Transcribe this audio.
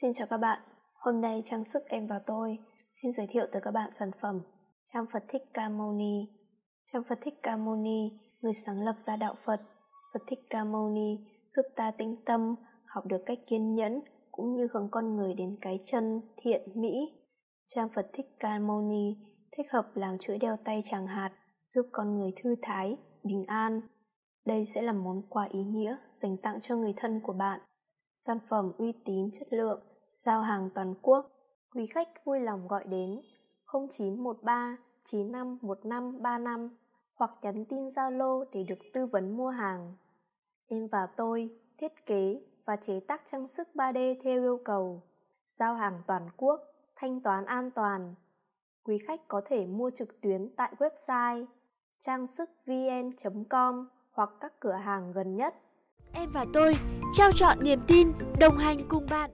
Xin chào các bạn, hôm nay trang sức em và tôi xin giới thiệu tới các bạn sản phẩm Trang Phật Thích Ca Mâu Ni. Trang Phật Thích Ca Mâu Ni, người sáng lập ra đạo Phật. Phật Thích Ca Mâu Ni giúp ta tĩnh tâm, học được cách kiên nhẫn cũng như hướng con người đến cái chân, thiện, mỹ. Trang Phật Thích Ca Mâu Ni thích hợp làm chuỗi đeo tay tràng hạt, giúp con người thư thái, bình an. Đây sẽ là món quà ý nghĩa dành tặng cho người thân của bạn. Sản phẩm uy tín chất lượng, giao hàng toàn quốc. Quý khách vui lòng gọi đến 0913 95 15 35 hoặc nhắn tin Zalo để được tư vấn mua hàng. Em và tôi thiết kế và chế tác trang sức 3D theo yêu cầu. Giao hàng toàn quốc, thanh toán an toàn. Quý khách có thể mua trực tuyến tại website trang sức vn.com hoặc các cửa hàng gần nhất. Em và tôi trao chọn niềm tin, đồng hành cùng bạn.